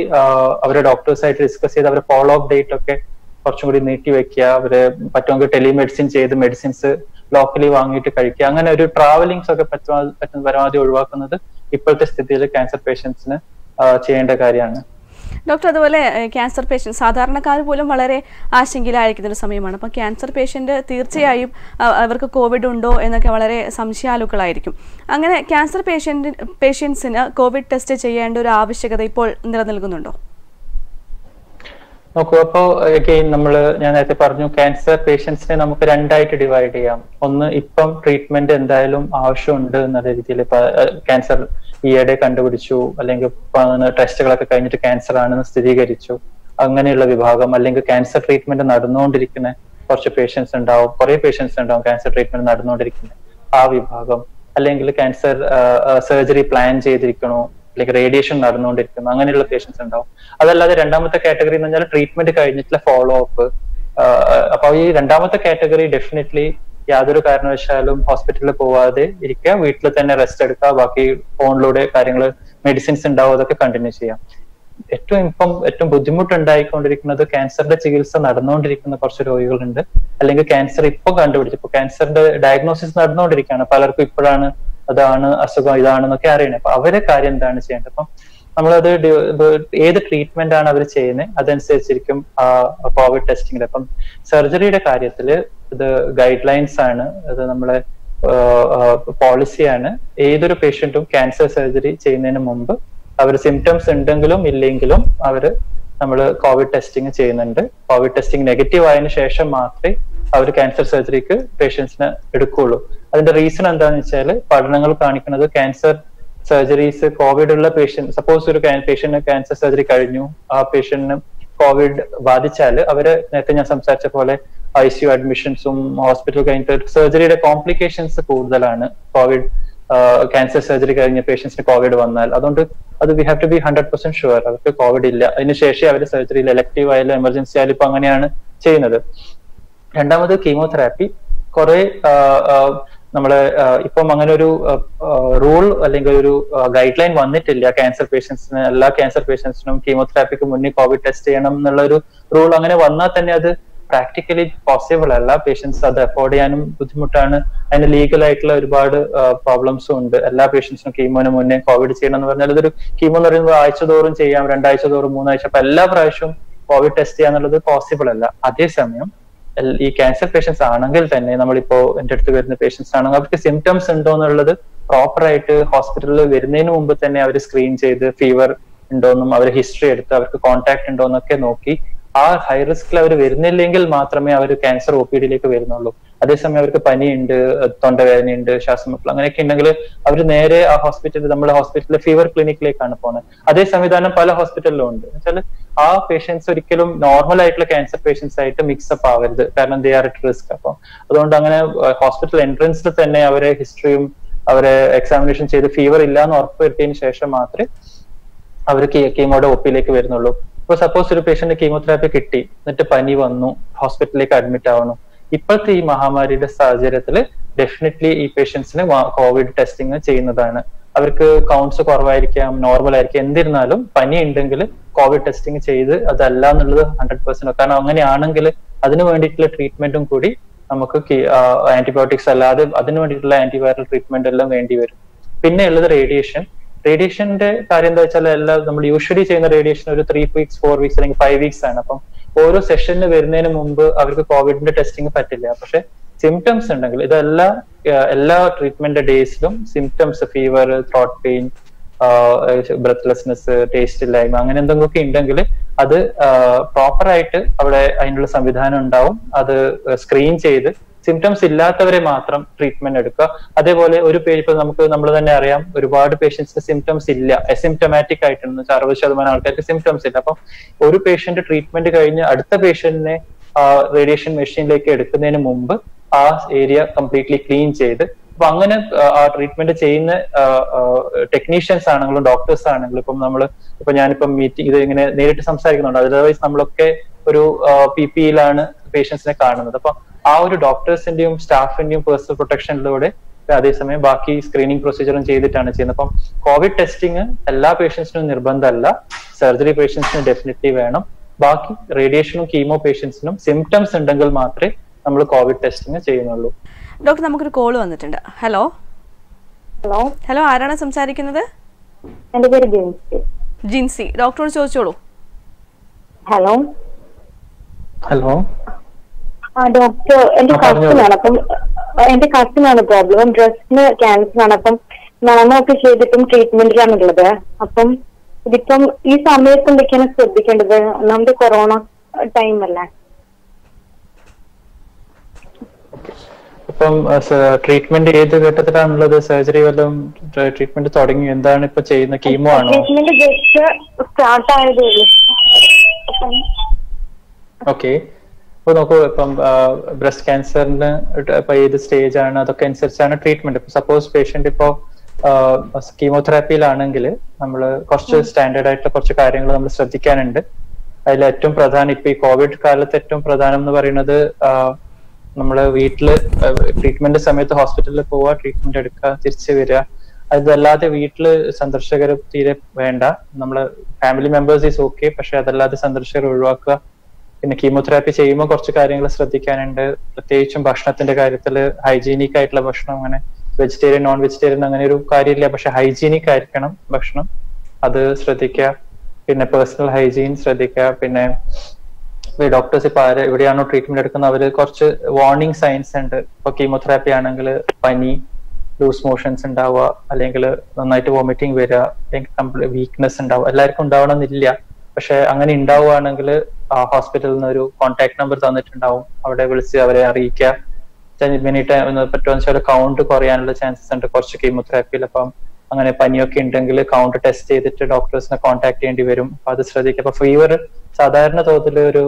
Speaker 2: അവരെ ഡോക്ടേഴ്സായിട്ട് ഡിസ്കസ് ചെയ്ത് അവരെ ഫോളോ അപ്പ് ഡേറ്റ് ഒക്കെ കുറച്ചും കൂടി നീട്ടി വെക്കുക. അവർ പറ്റുമെങ്കിൽ ടെലിമെഡിസിൻ ചെയ്ത് മെഡിസിൻസ് ലോക്കലി വാങ്ങിയിട്ട് കഴിക്കുക. അങ്ങനെ ഒരു ട്രാവലിങ്സ് ഒക്കെ പറ്റുന്ന പരമാവധി ഒഴിവാക്കുന്നത് ഇപ്പോഴത്തെ സ്ഥിതിയിൽ ക്യാൻസർ പേഷ്യൻസിന് ചെയ്യേണ്ട കാര്യമാണ്.
Speaker 1: ഡോക്ടർ അതുപോലെ ക്യാൻസർ പേഷ്യന്റ് സാധാരണക്കാർ പോലും വളരെ ആശങ്കയിലായിരിക്കുന്ന ഒരു സമയമാണ്. അപ്പോൾ ക്യാൻസർ പേഷ്യന്റ് തീർച്ചയായും അവർക്ക് കോവിഡ് ഉണ്ടോ എന്നൊക്കെ വളരെ സംശയാലുക്കളായിരിക്കും. അങ്ങനെ ക്യാൻസർ പേഷ്യന്റ് പേഷ്യൻസിന് കോവിഡ് ടെസ്റ്റ് ചെയ്യേണ്ട ഒരു ആവശ്യകത ഇപ്പോൾ നിലനിൽക്കുന്നുണ്ടോ?
Speaker 2: നോക്കൂ അപ്പോ അഗെയിൻ നമ്മൾ ഞാൻ നേരത്തെ പറഞ്ഞു ക്യാൻസർ പേഷ്യൻസിനെ നമുക്ക് രണ്ടായിട്ട് ഡിവൈഡ് ചെയ്യാം. ഒന്ന് ഇപ്പം ട്രീറ്റ്മെന്റ് എന്തായാലും ആവശ്യമുണ്ട് എന്നുള്ള രീതിയിൽ ക്യാൻസർ ഈയിടെ കണ്ടുപിടിച്ചു അല്ലെങ്കിൽ ടെസ്റ്റുകളൊക്കെ കഴിഞ്ഞിട്ട് ക്യാൻസർ ആണെന്ന് സ്ഥിരീകരിച്ചു അങ്ങനെയുള്ള വിഭാഗം അല്ലെങ്കിൽ ക്യാൻസർ ട്രീറ്റ്മെന്റ് നടന്നുകൊണ്ടിരിക്കുന്ന കുറച്ച് പേഷ്യൻസ് ഉണ്ടാവും കുറെ പേഷ്യൻസ് ഉണ്ടാവും ക്യാൻസർ ട്രീറ്റ്മെന്റ് നടന്നുകൊണ്ടിരിക്കുന്ന ആ വിഭാഗം. അല്ലെങ്കിൽ ക്യാൻസർ സർജറി പ്ലാൻ ചെയ്തിരിക്കണോ അല്ലെങ്കിൽ റേഡിയേഷൻ നടന്നുകൊണ്ടിരിക്കുന്നു. അങ്ങനെയുള്ള പേഷ്യൻസ് ഉണ്ടാവും. അതല്ലാതെ രണ്ടാമത്തെ കാറ്റഗറി എന്ന് പറഞ്ഞാൽ ട്രീറ്റ്മെന്റ് കഴിഞ്ഞിട്ടുള്ള ഫോളോ അപ്പ് അപ്പൊ ഈ രണ്ടാമത്തെ കാറ്റഗറി ഡെഫിനറ്റ്ലി യാതൊരു കാരണവശാലും ഹോസ്പിറ്റലിൽ പോവാതെ ഇരിക്കുക വീട്ടിൽ തന്നെ റെസ്റ്റ് എടുക്കുക ബാക്കി ഫോണിലൂടെ കാര്യങ്ങൾ മെഡിസിൻസ് ഉണ്ടാവും അതൊക്കെ കണ്ടിന്യൂ ചെയ്യാം. ഏറ്റവും ഇപ്പം ഏറ്റവും ബുദ്ധിമുട്ടുണ്ടായിക്കൊണ്ടിരിക്കുന്നത് ക്യാൻസറിന്റെ ചികിത്സ നടന്നുകൊണ്ടിരിക്കുന്ന കുറച്ച് രോഗികളുണ്ട്. അല്ലെങ്കിൽ ക്യാൻസർ ഇപ്പൊ കണ്ടുപിടിച്ചു ഇപ്പൊ ക്യാൻസറിന്റെ ഡയഗ്നോസിസ് നടന്നുകൊണ്ടിരിക്കുകയാണ്. പലർക്കും ഇപ്പോഴാണ് അതാണ് അസുഖം ഇതാണെന്നൊക്കെ അറിയണേ. അപ്പൊ അവരെ കാര്യം എന്താണ് ചെയ്യേണ്ടത്? അപ്പം നമ്മളത് ഏത് ട്രീറ്റ്മെന്റ് ആണ് അവർ ചെയ്യുന്നത് അതനുസരിച്ചിരിക്കും ആ കോവിഡ് ടെസ്റ്റിംഗിൽ അപ്പം സർജറിയുടെ കാര്യത്തിൽ ഇത് ഗൈഡ് ലൈൻസ് ആണ്. അത് നമ്മളെ പോളിസിയാണ് ഏതൊരു പേഷ്യന്റും ക്യാൻസർ സർജറി ചെയ്യുന്നതിന് മുമ്പ് അവർ സിംറ്റംസ് ഉണ്ടെങ്കിലും ഇല്ലെങ്കിലും അവർ നമ്മൾ കോവിഡ് ടെസ്റ്റിംഗ് ചെയ്യുന്നുണ്ട്. കോവിഡ് ടെസ്റ്റിംഗ് നെഗറ്റീവ് ആയതിനു ശേഷം മാത്രമേ അവർ ക്യാൻസർ സർജറിക്ക് പേഷ്യൻസിനെ എടുക്കുകയുള്ളൂ അതിന്റെ റീസൺ എന്താണെന്ന് വെച്ചാൽ പഠനങ്ങൾ കാണിക്കുന്നത് ക്യാൻസർ സർജറീസ് കോവിഡ് ഉള്ള പേഷ്യൻ സപ്പോസ് ഒരു പേഷ്യന്റിന് ക്യാൻസർ സർജറി കഴിഞ്ഞു. ആ പേഷ്യന്റിന് കോവിഡ് ബാധിച്ചാൽ അവർ നേരത്തെ ഞാൻ സംസാരിച്ച പോലെ ഐ സി യു അഡ്മിഷൻസും ഹോസ്പിറ്റൽ കഴിഞ്ഞിട്ട് സർജറിയുടെ കോംപ്ലിക്കേഷൻസ് കൂടുതലാണ്. കോവിഡ് ക്യാൻസർ സർജറി കഴിഞ്ഞ പേഷ്യൻസിന് കോവിഡ് വന്നാൽ. അതുകൊണ്ട് അത് we have to be hundred percent sure അവർക്ക് കോവിഡ് ഇല്ല. അതിനുശേഷം അവർ സർജറിയിൽ എലക്റ്റീവ് ആയാലും എമർജൻസി ആയാലും ഇപ്പൊ അങ്ങനെയാണ് ചെയ്യുന്നത്. രണ്ടാമത് കീമോതെറാപ്പി. കുറെ നമ്മൾ ഇപ്പം അങ്ങനെ ഒരു റൂൾ അല്ലെങ്കിൽ ഒരു ഗൈഡ് ലൈൻ വന്നിട്ടില്ല ക്യാൻസർ പേഷ്യൻസിന്. എല്ലാ ക്യാൻസർ പേഷ്യൻസിനും കീമോതെറാപ്പിക്ക് മുന്നേ കോവിഡ് ടെസ്റ്റ് ചെയ്യണം എന്നുള്ള ഒരു റൂൾ അങ്ങനെ വന്നാൽ തന്നെ അത് പ്രാക്ടിക്കലി പോസിബിൾ അല്ല. പേഷ്യൻസ് അത് അഫോർഡ് ചെയ്യാനും ബുദ്ധിമുട്ടാണ്. അതിന് ലീഗൽ ആയിട്ടുള്ള ഒരുപാട് പ്രോബ്ലംസും ഉണ്ട്. എല്ലാ പേഷ്യൻസിനും കീമോന് മുന്നേ കോവിഡ് ചെയ്യണം എന്ന് പറഞ്ഞാൽ ഇതൊരു കീമോ എന്ന് പറയുമ്പോൾ ആഴ്ച തോറും ചെയ്യാം രണ്ടാഴ്ച തോറും മൂന്നാഴ്ച. അപ്പൊ എല്ലാ പ്രാവശ്യവും കോവിഡ് ടെസ്റ്റ് ചെയ്യാന്നുള്ളത് പോസിബിൾ അല്ല. അതേസമയം ഈ ക്യാൻസർ പേഷ്യൻസ് ആണെങ്കിൽ തന്നെ നമ്മളിപ്പോ എന്റെ അടുത്ത് വരുന്ന പേഷ്യൻസ് ആണെങ്കിൽ അവർക്ക് സിംറ്റംസ് ഉണ്ടോ എന്നുള്ളത് പ്രോപ്പർ ആയിട്ട് ഹോസ്പിറ്റലിൽ വരുന്നതിന് മുമ്പ് തന്നെ അവർ സ്ക്രീൻ ചെയ്ത് ഫീവർ ഉണ്ടോന്നും അവർ ഹിസ്റ്ററി എടുത്ത് അവർക്ക് കോൺടാക്ട് ഉണ്ടോ എന്നൊക്കെ നോക്കി ആ ഹൈ റിസ്കിൽ അവർ വരുന്നില്ലെങ്കിൽ മാത്രമേ അവർ ക്യാൻസർ ഒ പി ഡിയിലേക്ക് വരുന്നുള്ളൂ. അതേസമയം അവർക്ക് പനിയുണ്ട് തൊണ്ടവേദനയുണ്ട് ശ്വാസമുട്ടൽ അങ്ങനെയൊക്കെ ഉണ്ടെങ്കിൽ അവർ നേരെ ആ ഹോസ്പിറ്റലിൽ നമ്മുടെ ഹോസ്പിറ്റലിലെ ഫീവർ ക്ലിനിക്കിലേക്കാണ് പോകുന്നത് അതേ സംവിധാനം പല ഹോസ്പിറ്റലിലും ഉണ്ട്. വെച്ചാൽ ആ പേഷ്യൻസ് ഒരിക്കലും നോർമൽ ആയിട്ടുള്ള ക്യാൻസർ പേഷ്യൻസ് ആയിട്ട് മിക്സപ്പ് ആവരുത്. കാരണം ദേ ആർ അറ്റ് റിസ്ക് അപ്പം. അതുകൊണ്ട് അങ്ങനെ ഹോസ്പിറ്റൽ എൻട്രൻസിൽ തന്നെ അവരെ ഹിസ്റ്ററിയും അവരെ എക്സാമിനേഷൻ ചെയ്ത് ഫീവർ ഇല്ല എന്ന് ഉറപ്പുവരുത്തിയതിനു ശേഷം മാത്രമേ അവർ കീമോയുടെ ഒപ്പിയിലേക്ക് വരുന്നുള്ളൂ. ഇപ്പൊ സപ്പോസ് ഒരു പേഷ്യന്റ് കീമോതെറാപ്പി കിട്ടി എന്നിട്ട് പനി വന്നു ഹോസ്പിറ്റലിലേക്ക് അഡ്മിറ്റ് ആവണു. ഇപ്പോഴത്തെ ഈ മഹാമാരിയുടെ സാഹചര്യത്തിൽ ഡെഫിനറ്റ്ലി ഈ പേഷ്യൻസിന് കോവിഡ് ടെസ്റ്റിംഗ് ചെയ്യുന്നതാണ്. അവർക്ക് കൗണ്ട്സ് കുറവായിരിക്കാം നോർമൽ ആയിരിക്കാം. എന്നിരുന്നാലും പനി ഉണ്ടെങ്കിൽ കോവിഡ് ടെസ്റ്റിംഗ് ചെയ്ത് അതല്ല എന്നുള്ളത് ഹൺഡ്രഡ് പെർസെന്റ് കാരണം അങ്ങനെയാണെങ്കിൽ അതിന് വേണ്ടിയിട്ടുള്ള ട്രീറ്റ്മെന്റും കൂടി നമുക്ക് ആന്റിബയോട്ടിക്സ് അല്ലാതെ അതിന് വേണ്ടിയിട്ടുള്ള ആന്റിവൈറൽ ട്രീറ്റ്മെന്റ് എല്ലാം വേണ്ടി വരും. പിന്നെ ഉള്ളത് റേഡിയേഷൻ റേഡിയേഷന്റെ കാര്യം എന്താ വെച്ചാൽ എല്ലാം നമ്മൾ യൂഷ്വലി ചെയ്യുന്ന റേഡിയേഷൻ ഒരു ത്രീ വീക്സ് ഫോർ വീക്സ് അല്ലെങ്കിൽ ഫൈവ് വീക്സ് ആണ്. അപ്പം ഓരോ സെഷനിൽ വരുന്നതിന് മുമ്പ് അവർക്ക് കോവിഡിന്റെ ടെസ്റ്റിംഗ് പറ്റില്ല. പക്ഷെ സിംറ്റംസ് ഉണ്ടെങ്കിൽ ഇതെല്ലാ എല്ലാ treatment ഡേയ്സിലും symptoms fever throat pain breathlessness taste ഇല്ലായ്മ അങ്ങനെ എന്തെങ്കിലുമൊക്കെ ഉണ്ടെങ്കിൽ അത് പ്രോപ്പറായിട്ട് അവിടെ അതിനുള്ള സംവിധാനം ഉണ്ടാവും. അത് സ്ക്രീൻ ചെയ്ത് സിംറ്റംസ് ഇല്ലാത്തവരെ മാത്രം ട്രീറ്റ്മെന്റ് എടുക്കുക. അതേപോലെ ഒരു ഇപ്പൊ നമുക്ക് നമ്മൾ തന്നെ അറിയാം ഒരുപാട് പേഷ്യൻസിന് സിംറ്റംസ് ഇല്ല. അസിംറ്റമാറ്റിക് ആയിട്ടുണ്ട്. അറുപത് ശതമാനം ആൾക്കാർക്ക് സിംറ്റംസ് ഇല്ല. അപ്പം ഒരു പേഷ്യന്റ് ട്രീറ്റ്മെന്റ് കഴിഞ്ഞ് അടുത്ത പേഷ്യന്റിനെ റേഡിയേഷൻ മെഷീനിലേക്ക് എടുക്കുന്നതിന് മുമ്പ് ആ ഏരിയ കംപ്ലീറ്റ്ലി ക്ലീൻ ചെയ്ത് അപ്പൊ അങ്ങനെ ആ ട്രീറ്റ്മെന്റ് ചെയ്യുന്ന ടെക്നീഷ്യൻസ് ആണെങ്കിലും ഡോക്ടേഴ്സ് ആണെങ്കിലും ഇപ്പം നമ്മൾ ഇപ്പൊ ഞാനിപ്പം മീറ്റിംഗ് ഇത് ഇങ്ങനെ നേരിട്ട് സംസാരിക്കുന്നുണ്ട്. അതർവൈസ് നമ്മളൊക്കെ ഒരു പി പിയിലാണ് പേഷ്യൻസിനെ കാണുന്നത്. അപ്പൊ ആ ഒരു ഡോക്ടേഴ്സിന്റെയും സ്റ്റാഫിന്റെയും പേഴ്സണൽ പ്രൊട്ടക്ഷനിലൂടെ അതേസമയം ബാക്കി സ്ക്രീനിങ് പ്രൊസീജറും ചെയ്തിട്ടാണ് ചെയ്യുന്നത്. അപ്പം കോവിഡ് ടെസ്റ്റിംഗ് എല്ലാ പേഷ്യൻസിനും നിർബന്ധമല്ല. സർജറി പേഷ്യൻസിന് ഡെഫിനറ്റ്ലി വേണം. ബാക്കി റേഡിയേഷനും കീമോ പേഷ്യൻസിനും സിംറ്റംസ് ഉണ്ടെങ്കിൽ മാത്രമേ നമ്മൾ കോവിഡ് ടെസ്റ്റിംഗ് ചെയ്യുന്നുള്ളൂ.
Speaker 1: ഡോക്ടർ നമുക്കൊരു കോൾ വന്നിട്ടുണ്ട്. ഹലോ
Speaker 3: ഹലോ
Speaker 1: ഹലോ ആരാണ് സംസാരിക്കുന്നത്?
Speaker 3: എന്റെ പേര് ജിൻസി.
Speaker 1: ജിൻസി ഡോക്ടറോട് ചോദിച്ചോളൂ.
Speaker 3: ഹലോ
Speaker 2: ഹലോ
Speaker 3: ഡോക്ടർ എന്റെ. കസിനാണ് അപ്പം എന്റെ കസിനാണ് പ്രോബ്ലം ഡ്രസ്സിന് ക്യാൻസർ ആണ്. അപ്പം നാമൊക്കെ ചെയ്തിട്ടും ട്രീറ്റ്മെന്റിലാണുള്ളത് അപ്പം ഇതിപ്പം ഈ സമയത്ത് എന്തൊക്കെയാണ് ശ്രദ്ധിക്കേണ്ടത്? ഒന്നാമത് കൊറോണ ടൈം അല്ലേ?
Speaker 2: ഇപ്പം ട്രീറ്റ്മെന്റ് ഏത് ഘട്ടത്തിലാണുള്ളത്? സർജറി വല്ലതും ട്രീറ്റ്മെന്റ് തുടങ്ങി എന്താണ് ഇപ്പൊ ചെയ്യുന്ന കീമോ ആണോ?
Speaker 3: ട്രീറ്റ്മെന്റ് ജസ്റ്റ് സ്റ്റാർട്ട് ആയതേ ഉള്ളൂ.
Speaker 2: ഓക്കെ ഇപ്പൊ നോക്കൂ ഇപ്പം ബ്രസ്റ്റ് ക്യാൻസറിന് ഇപ്പൊ ഏത് സ്റ്റേജ് ആണ് അതൊക്കെ അനുസരിച്ചാണ് ട്രീറ്റ്മെന്റ് സപ്പോസ് പേഷ്യന്റ് ഇപ്പോ കീമോതെറാപ്പിയിലാണെങ്കിൽ നമ്മൾ കുറച്ച് സ്റ്റാൻഡേർഡ് ആയിട്ടുള്ള കുറച്ച് കാര്യങ്ങൾ നമ്മൾ ശ്രദ്ധിക്കാനുണ്ട്. അതിൽ ഏറ്റവും പ്രധാനം ഇപ്പൊ ഈ കോവിഡ് കാലത്ത് ഏറ്റവും പ്രധാനം എന്ന് പറയുന്നത് നമ്മൾ വീട്ടിൽ ട്രീറ്റ്മെന്റ് സമയത്ത് ഹോസ്പിറ്റലിൽ പോവുക ട്രീറ്റ്മെന്റ് എടുക്കുക തിരിച്ചു വരിക അതല്ലാതെ വീട്ടിൽ സന്ദർശകർ തീരെ വേണ്ട. നമ്മൾ ഫാമിലി മെമ്പേഴ്സ് ഈസ് ഓക്കെ പക്ഷെ അതല്ലാതെ സന്ദർശകർ ഒഴിവാക്കുക. പിന്നെ കീമോതെറാപ്പി ചെയ്യുമ്പോൾ കുറച്ച് കാര്യങ്ങൾ ശ്രദ്ധിക്കാനുണ്ട്. പ്രത്യേകിച്ചും ഭക്ഷണത്തിന്റെ കാര്യത്തിൽ ഹൈജീനിക് ആയിട്ടുള്ള ഭക്ഷണം അങ്ങനെ വെജിറ്റേറിയൻ നോൺ വെജിറ്റേറിയൻ അങ്ങനെ ഒരു കാര്യമില്ല. പക്ഷെ ഹൈജീനിക് ആയിരിക്കണം ഭക്ഷണം. അത് ശ്രദ്ധിക്കുക. പിന്നെ പേഴ്സണൽ ഹൈജീൻ ശ്രദ്ധിക്കുക. പിന്നെ ഡോക്ടേഴ്സ് ഇപ്പൊ ആര് എവിടെയാണോ ട്രീറ്റ്മെന്റ് എടുക്കുന്നത് അവർ കുറച്ച് വാർണിംഗ് സൈൻസ് ഉണ്ട്. ഇപ്പൊ കീമോതെറാപ്പി ആണെങ്കിൽ പനി ലൂസ് മോഷൻസ് ഉണ്ടാവുക അല്ലെങ്കിൽ നന്നായിട്ട് വോമിറ്റിംഗ് വരിക അല്ലെങ്കിൽ വീക്ക്നെസ് ഉണ്ടാവുക. എല്ലാവർക്കും ഉണ്ടാവണമെന്നില്ല. പക്ഷെ അങ്ങനെ ഉണ്ടാവുകയാണെങ്കിൽ ഹോസ്പിറ്റലിൽ നിന്ന് ഒരു കോൺടാക്ട് നമ്പർ തന്നിട്ടുണ്ടാവും. അവിടെ വിളിച്ച് അവരെ അറിയിക്കുക ടൈം പറ്റുമെന്ന് വെച്ചാൽ കൗണ്ട് കുറയാനുള്ള ചാൻസസ് ഉണ്ട്. കുറച്ച് കീമോതെറാപ്പിയിൽ അപ്പം അങ്ങനെ പനിയൊക്കെ ഉണ്ടെങ്കിൽ കൗണ്ട് ടെസ്റ്റ് ചെയ്തിട്ട് ഡോക്ടേഴ്സിനെ കോൺടാക്ട് ചെയ്യേണ്ടി വരും. അപ്പൊ അത് ശ്രദ്ധിക്കുക അപ്പൊ ഫീവർ സാധാരണ തോതിൽ ഒരു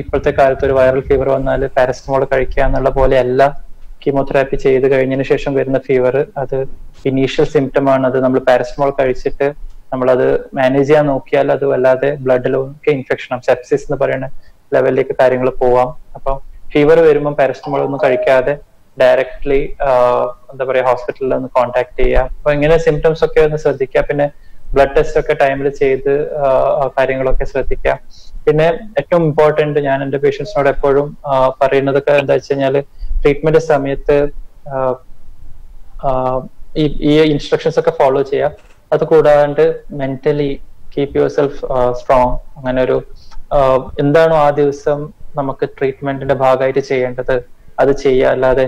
Speaker 2: ഇപ്പോഴത്തെ കാലത്ത് ഒരു വൈറൽ ഫീവർ വന്നാൽ പാരസ്റ്റമോൾ കഴിക്കുക എന്നുള്ള പോലെ അല്ല. കീമോതെറാപ്പി ചെയ്ത് കഴിഞ്ഞതിന് ശേഷം വരുന്ന ഫീവർ അത് ഇനീഷ്യൽ സിംറ്റം ആണ്. അത് നമ്മൾ പാരസ്റ്റമോൾ കഴിച്ചിട്ട് നമ്മളത് മാനേജ് ചെയ്യാൻ നോക്കിയാൽ അത് വല്ലാതെ ഇൻഫെക്ഷൻ ആവും. സെപ്സിസ് എന്ന് പറയുന്ന ലെവലിലേക്ക് കാര്യങ്ങൾ പോവാം. അപ്പം ഫീവർ വരുമ്പോൾ പാരസ്റ്റമോൾ ഒന്നും കഴിക്കാതെ ഡയറക്ട്ലി എന്താ പറയാ ഹോസ്പിറ്റലിൽ ഒന്ന് കോൺടാക്ട് ചെയ്യുക. അപ്പൊ ഇങ്ങനെ സിംറ്റംസ് ഒക്കെ ഒന്ന് ശ്രദ്ധിക്കുക. പിന്നെ ബ്ലഡ് ടെസ്റ്റ് ഒക്കെ ടൈമിൽ ചെയ്ത് കാര്യങ്ങളൊക്കെ ശ്രദ്ധിക്കുക. പിന്നെ ഏറ്റവും ഇമ്പോർട്ടന്റ് ഞാൻ എന്റെ പേഷ്യൻസിനോട് എപ്പോഴും പറയുന്നതൊക്കെ എന്താ വെച്ച് കഴിഞ്ഞാൽ ട്രീറ്റ്മെന്റ് സമയത്ത് ഈ ഈ ഇൻസ്ട്രക്ഷൻസ് ഒക്കെ ഫോളോ ചെയ്യാം അത് കൂടാണ്ട് mentally keep yourself strong അങ്ങനെ ഒരു എന്താണോ ആ ദിവസം നമുക്ക് ട്രീറ്റ്മെന്റിന്റെ ഭാഗമായിട്ട് ചെയ്യേണ്ടത്. അത് ചെയ്യുക. അല്ലാതെ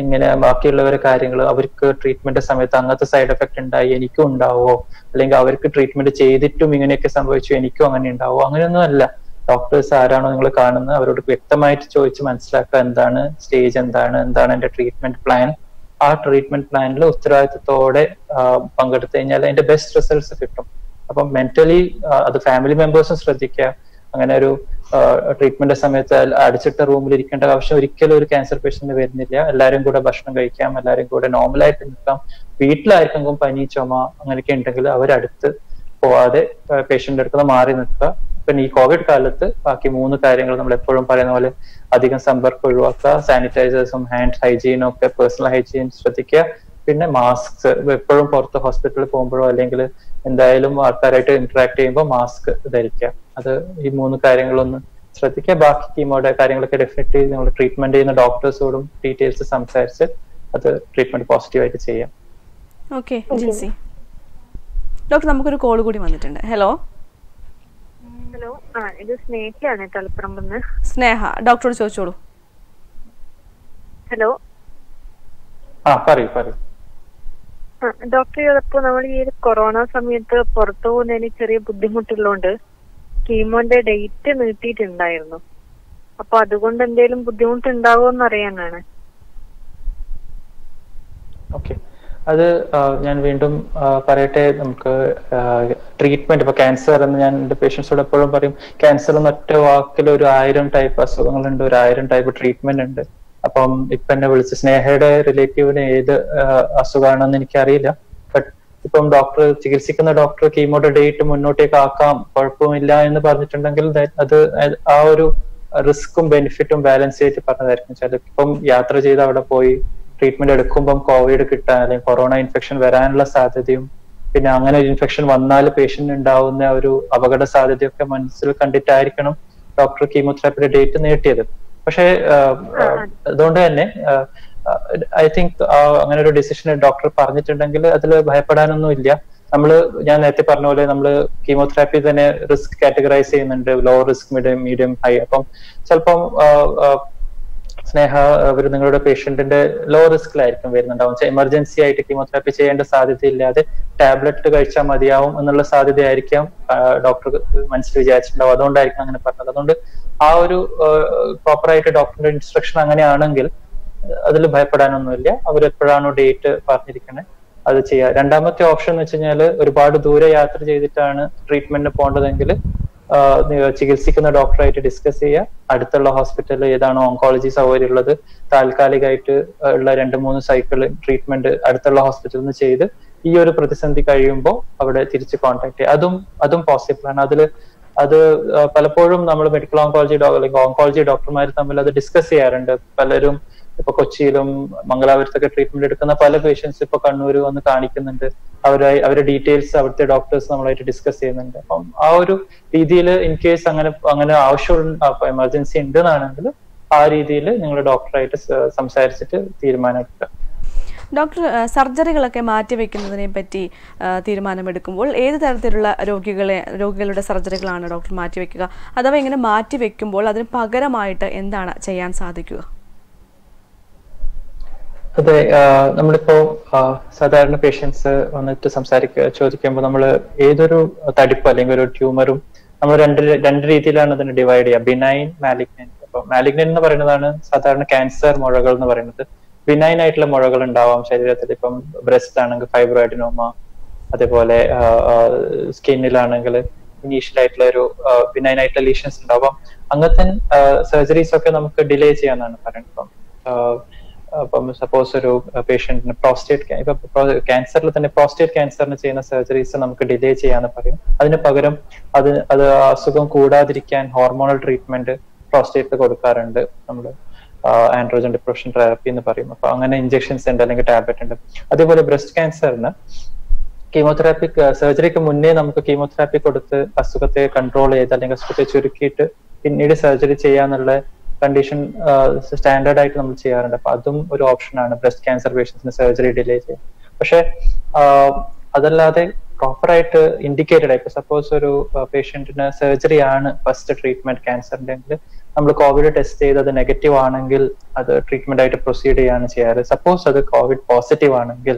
Speaker 2: ഇങ്ങനെ ബാക്കിയുള്ളവരെ കാര്യങ്ങൾ അവർക്ക് ട്രീറ്റ്മെന്റ് സമയത്ത് അങ്ങനത്തെ സൈഡ് എഫക്ട് ഉണ്ടായി എനിക്കും ഉണ്ടാവോ അല്ലെങ്കിൽ അവർക്ക് ട്രീറ്റ്മെന്റ് ചെയ്തിട്ടും ഇങ്ങനെയൊക്കെ സംഭവിച്ചു എനിക്കും അങ്ങനെ ഉണ്ടാവോ അങ്ങനെയൊന്നും അല്ല. ഡോക്ടേഴ്സ് ആരാണോ നിങ്ങൾ കാണുന്നത് അവരോട് വ്യക്തമായിട്ട് ചോദിച്ച് മനസ്സിലാക്കുക എന്താണ് സ്റ്റേജ് എന്താണ് എന്താണ് എന്റെ ട്രീറ്റ്മെന്റ് പ്ലാൻ ആ ട്രീറ്റ്മെന്റ് പ്ലാനിൽ ഉത്തരവാദിത്തത്തോടെ പങ്കെടുത്തു കഴിഞ്ഞാൽ അതിന്റെ ബെസ്റ്റ് റിസൾട്ട്സ് കിട്ടും. അപ്പം മെന്റലി അത് ഫാമിലി മെമ്പേഴ്സും ശ്രദ്ധിക്കുക. അങ്ങനെ ഒരു ട്രീറ്റ്മെന്റ് സമയത്ത് അടിച്ചിട്ട റൂമിൽ ഇരിക്കേണ്ട ആവശ്യം ഒരിക്കലും ഒരു ക്യാൻസർ പേഷ്യന്റിന് വരുന്നില്ല. എല്ലാവരും കൂടെ ഭക്ഷണം കഴിക്കാം എല്ലാവരും കൂടെ നോർമൽ ആയിട്ട് നിൽക്കാം. വീട്ടിലായിരിക്കും പനി ചുമ അങ്ങനെയൊക്കെ ഉണ്ടെങ്കിൽ അവരടുത്ത് പോവാതെ പേഷ്യന്റ് അടുത്ത് മാറി നിൽക്കുക. പിന്നെ ഈ കോവിഡ് കാലത്ത് ബാക്കി മൂന്ന് കാര്യങ്ങൾ നമ്മൾ എപ്പോഴും പറയുന്ന പോലെ അധികം സമ്പർക്കം ഒഴിവാക്കുക സാനിറ്റൈസേഴ്സും ഹാൻഡ് ഹൈജീനും ഒക്കെ പേഴ്സണൽ ഹൈജീൻ ശ്രദ്ധിക്കുക. പിന്നെ മാസ്ക് എപ്പോഴും പുറത്ത് ഹോസ്പിറ്റലിൽ പോകുമ്പോഴോ അല്ലെങ്കിൽ എന്തായാലും ആൾക്കാരായിട്ട് ഇന്ററാക്ട് ചെയ്യുമ്പോൾ മാസ്ക് ധരിക്കുക. അത് ഈ മൂന്ന് കാര്യങ്ങളൊന്ന് ശ്രദ്ധിക്കുക. ബാക്കി കീമോയുടെ കാര്യങ്ങളൊക്കെ ഡെഫിനറ്റ്ലി നമ്മൾ ട്രീറ്റ്മെന്റ് ചെയ്യുന്ന ഡോക്ടേഴ്സോടും ഡീറ്റെയിൽസ് സംസാരിച്ച് അത് ട്രീറ്റ്മെന്റ് പോസിറ്റീവായിട്ട് ചെയ്യാം.
Speaker 1: ഓക്കെ ജിൻസി ഡോക്ടർ നമുക്കൊരു കോൾ കൂടി വന്നിട്ടുണ്ട്. Hello
Speaker 4: hello. ആ ഇത് സ്നേഹയാണ് തലപ്പറമ്പെന്ന്
Speaker 1: സ്നേഹ ഡോക്ടറോട് ചോദിച്ചോളൂ.
Speaker 4: ഹലോ.
Speaker 2: ആ പറയൂ പറയൂ.
Speaker 4: ഡോക്ടർ ചിലപ്പോ നമ്മൾ ഈ കൊറോണ സമയത്ത് പുറത്തു പോകുന്നതിന് ചെറിയ ബുദ്ധിമുട്ടുള്ളതുകൊണ്ട് കീമോന്റെ ഡേറ്റ് നീട്ടിയിട്ടുണ്ടായിരുന്നു. അപ്പൊ അതുകൊണ്ട് എന്തെങ്കിലും ബുദ്ധിമുട്ടുണ്ടാവുമെന്ന് അറിയാനാണ്
Speaker 2: ഓക്കെ. അത് ഞാൻ വീണ്ടും പറയട്ടെ നമുക്ക് ട്രീറ്റ്മെന്റ് ഇപ്പൊ ക്യാൻസർ എന്ന് ഞാൻ എന്റെ പേഷ്യൻസോട് എപ്പോഴും പറയും ക്യാൻസർ എന്ന് ഒറ്റ വാക്കിൽ ഒരു ആയിരം ടൈപ്പ് അസുഖങ്ങളുണ്ട് ഒരു ആയിരം ടൈപ്പ് ട്രീറ്റ്മെന്റ് ഉണ്ട്. അപ്പം ഇപ്പൊ എന്നെ വിളിച്ച് സ്നേഹയുടെ റിലേറ്റീവിന് ഏത് അസുഖമാണെന്ന് എനിക്കറിയില്ല. ബട്ട് ഇപ്പം ഡോക്ടർ ചികിത്സിക്കുന്ന ഡോക്ടർ കീമോയുടെ ഡേറ്റ് മുന്നോട്ടേക്ക് ആക്കാം കുഴപ്പമില്ല എന്ന് പറഞ്ഞിട്ടുണ്ടെങ്കിൽ അത് ആ ഒരു റിസ്ക്കും ബെനിഫിറ്റും ബാലൻസ് ചെയ്തിട്ട് പറഞ്ഞതായിരിക്കും. ചില ഇപ്പം യാത്ര ചെയ്ത് അവിടെ പോയി ട്രീറ്റ്മെന്റ് എടുക്കുമ്പം കോവിഡ് കിട്ടാൻ അല്ലെങ്കിൽ കൊറോണ ഇൻഫെക്ഷൻ വരാനുള്ള സാധ്യതയും പിന്നെ അങ്ങനെ ഒരു ഇൻഫെക്ഷൻ വന്നാൽ പേഷ്യന്റ് ഉണ്ടാവുന്ന ഒരു അപകട സാധ്യതയൊക്കെ മനസ്സിൽ കണ്ടിട്ടായിരിക്കണം ഡോക്ടർ കീമോതെറാപ്പിയുടെ ഡേറ്റ് നീട്ടിയത്. പക്ഷേ അതുകൊണ്ട് തന്നെ ഐ തിങ്ക് അങ്ങനെ ഒരു ഡിസിഷൻ ഡോക്ടർ പറഞ്ഞിട്ടുണ്ടെങ്കിൽ അതിൽ ഭയപ്പെടാനൊന്നും ഇല്ല. നമ്മൾ ഞാൻ നേരത്തെ പറഞ്ഞ പോലെ നമ്മൾ കീമോതെറാപ്പി തന്നെ റിസ്ക് കാറ്റഗറൈസ് ചെയ്യുന്നുണ്ട്. Low risk medium medium high അപ്പം ചിലപ്പം സ്നേഹ അവർ നിങ്ങളുടെ പേഷ്യന്റിന്റെ ലോ റിസ്കിലായിരിക്കും വരുന്നുണ്ടാവും. എമർജൻസി ആയിട്ട് കീമോതെറാപ്പി ചെയ്യേണ്ട സാധ്യതയില്ലാതെ ടാബ്ലറ്റ് കഴിച്ചാൽ മതിയാവും എന്നുള്ള സാധ്യതയായിരിക്കാം ഡോക്ടർ മനസ്സിൽ വിചാരിച്ചിട്ടുണ്ടാവും. അതുകൊണ്ടായിരിക്കും അങ്ങനെ പറഞ്ഞത്. അതുകൊണ്ട് ആ ഒരു പ്രോപ്പർ ആയിട്ട് ഡോക്ടറിന്റെ ഇൻസ്ട്രക്ഷൻ അങ്ങനെയാണെങ്കിൽ അതിൽ ഭയപ്പെടാനൊന്നുമില്ല. അവർ എപ്പോഴാണോ ഡേറ്റ് പറഞ്ഞിരിക്കണേ അത് ചെയ്യുക രണ്ടാമത്തെ ഓപ്ഷൻ എന്ന് വെച്ച് കഴിഞ്ഞാൽ ഒരുപാട് ദൂരെ യാത്ര ചെയ്തിട്ടാണ് ട്രീറ്റ്മെന്റിന് പോകേണ്ടതെങ്കിൽ ചികിത്സിക്കുന്ന ഡോക്ടറായിട്ട് ഡിസ്കസ് ചെയ്യുക അടുത്തുള്ള ഹോസ്പിറ്റലിൽ ഏതാണോ ഓങ്കോളജി സൗകര്യം ഉള്ളത് താൽക്കാലികമായിട്ട് ഉള്ള രണ്ട് മൂന്ന് സൈക്കിൾ ട്രീറ്റ്മെന്റ് അടുത്തുള്ള ഹോസ്പിറ്റലിൽ നിന്ന് ചെയ്ത് ഈ ഒരു പ്രതിസന്ധി കഴിയുമ്പോൾ അവിടെ തിരിച്ച് കോൺടാക്ട് ചെയ്യുക അതും അതും പോസിബിൾ ആണ്. അതിൽ അത് പലപ്പോഴും നമ്മൾ മെഡിക്കൽ ഓങ്കോളജി അല്ലെങ്കിൽ ഓങ്കോളജി ഡോക്ടർമാർ തമ്മിൽ അത് ഡിസ്കസ് ചെയ്യാറുണ്ട്. പലരും ഇപ്പൊ കൊച്ചിയിലും മംഗലാപുരത്തൊക്കെ ട്രീറ്റ്മെന്റ് എടുക്കുന്ന പല പേഷ്യൻസ് ഇപ്പൊ കണ്ണൂര് വന്ന് കാണിക്കുന്നുണ്ട്. അവരായി അവരുടെ ഡീറ്റെയിൽസ് അവിടുത്തെ ഡോക്ടേഴ്സ് നമ്മളായിട്ട് ഡിസ്കസ് ചെയ്യുന്നുണ്ട്. അപ്പം ആ ഒരു രീതിയിൽ ഇൻ കേസ് അങ്ങനെ അങ്ങനെ ആവശ്യമുള്ള എമർജൻസി ഉണ്ടെന്നാണെങ്കിൽ ആ രീതിയിൽ നിങ്ങൾ ഡോക്ടറായിട്ട് സംസാരിച്ചിട്ട് തീരുമാനം എടുക്കുക
Speaker 1: ഡോക്ടർ സർജറികളൊക്കെ മാറ്റി വെക്കുന്നതിനെ പറ്റി തീരുമാനമെടുക്കുമ്പോൾ ഏത് തരത്തിലുള്ള രോഗികളെ രോഗികളുടെ സർജറികളാണ് ഡോക്ടർ മാറ്റിവെക്കുക? അഥവാ ഇങ്ങനെ മാറ്റിവെക്കുമ്പോൾ അതിന് പകരമായിട്ട് എന്താണ് ചെയ്യാൻ സാധിക്കുക?
Speaker 2: അതെ നമ്മളിപ്പോ സാധാരണ പേഷ്യൻസ് വന്നിട്ട് സംസാരിക്ക ചോദിക്കുമ്പോൾ നമ്മൾ ഏതൊരു തടിപ്പ് അല്ലെങ്കിൽ ഒരു ട്യൂമറും നമ്മൾ രണ്ട് രണ്ട് രീതിയിലാണ് അതിനെ ഡിവൈഡ് ചെയ്യുക. ബിനൈൻ മാലിഗ്നൻ അപ്പൊ മാലിഗ്നൻ എന്ന് പറയുന്നതാണ് സാധാരണ ക്യാൻസർ മുഴകൾ എന്ന് പറയുന്നത്. ബിനൈൻ ആയിട്ടുള്ള മുഴകൾ ഉണ്ടാവാം ശരീരത്തിൽ. ഇപ്പം ബ്രസ്റ്റ് ആണെങ്കിൽ ഫൈബ്രോയിഡിനോമ അതേപോലെ സ്കിന്നിലാണെങ്കിൽ ഇനീഷ്യൽ ആയിട്ടുള്ള ഒരു ബിനൈൻ ആയിട്ടുള്ള ലീഷൻസ് ഉണ്ടാവാം. അങ്ങനത്തെ സർജറീസ് ഒക്കെ നമുക്ക് ഡിലേ ചെയ്യാന്നാണ് പറയുന്നത്. ഇപ്പം അപ്പം സപ്പോസ് ഒരു പേഷ്യന്റിന് പ്രോസ്റ്റേറ്റ് ഇപ്പൊ ക്യാൻസറിൽ തന്നെ പ്രോസ്റ്റേറ്റ് ക്യാൻസറിന് ചെയ്യുന്ന സർജറീസ് നമുക്ക് ഡിലേ ചെയ്യാന്ന് പറയും. അതിന് പകരം അത് അത് അസുഖം കൂടാതിരിക്കാൻ ഹോർമോണൽ ട്രീറ്റ്മെന്റ് പ്രോസ്റ്റേറ്റ് കൊടുക്കാറുണ്ട് നമ്മൾ ആൻഡ്രോജൻ ഡിപ്രഷൻ തെറാപ്പി എന്ന് പറയും. അപ്പൊ അങ്ങനെ ഇഞ്ചെക്ഷൻസ് ഉണ്ട് അല്ലെങ്കിൽ ടാബ്ലറ്റ് ഉണ്ട്. അതേപോലെ ബ്രസ്റ്റ് ക്യാൻസറിന് കീമോതെറാപ്പി സർജറിക്ക് മുന്നേ നമുക്ക് കീമോതെറാപ്പി കൊടുത്ത് അസുഖത്തെ കൺട്രോൾ ചെയ്ത് അല്ലെങ്കിൽ അസുഖത്തെ ചുരുക്കിയിട്ട് പിന്നീട് സർജറി ചെയ്യാന്നുള്ള കണ്ടീഷൻ സ്റ്റാൻഡേർഡ് ആയിട്ട് നമ്മൾ ചെയ്യാറുണ്ട്. അപ്പൊ അതും ഒരു ഓപ്ഷനാണ് ബ്രസ്റ്റ് ക്യാൻസർ പേഷ്യൻസിന് സർജറി ഡിലേ ചെയ്യാൻ. പക്ഷെ അതല്ലാതെ പ്രോപ്പർ ആയിട്ട് ഇൻഡിക്കേറ്റഡ് ഇപ്പൊ സപ്പോസ് ഒരു പേഷ്യന്റിന് സർജറി ആണ് ഫസ്റ്റ് ട്രീറ്റ്മെന്റ് ക്യാൻസറിന്റെ നമ്മൾ കോവിഡ് ടെസ്റ്റ് ചെയ്ത് അത് നെഗറ്റീവ് ആണെങ്കിൽ അത് ട്രീറ്റ്മെന്റ് ആയിട്ട് പ്രൊസീഡ് ചെയ്യാണ് ചെയ്യാറ്. സപ്പോസ് അത് കോവിഡ് പോസിറ്റീവ് ആണെങ്കിൽ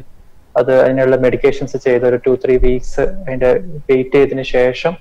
Speaker 2: അത് അതിനുള്ള മെഡിക്കേഷൻസ് ചെയ്ത് ഒരു ടു ത്രീ വീക്സ് അതിന്റെ വെയിറ്റ് ചെയ്തതിന് ശേഷം